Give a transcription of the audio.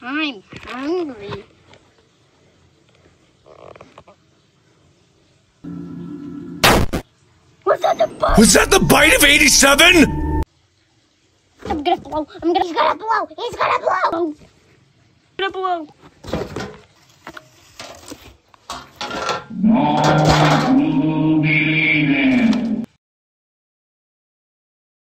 I'm hungry. Was that the bite? Was that the bite of 87? I'm gonna blow. I'm gonna, he's gonna blow. He's gonna blow. He's gonna blow.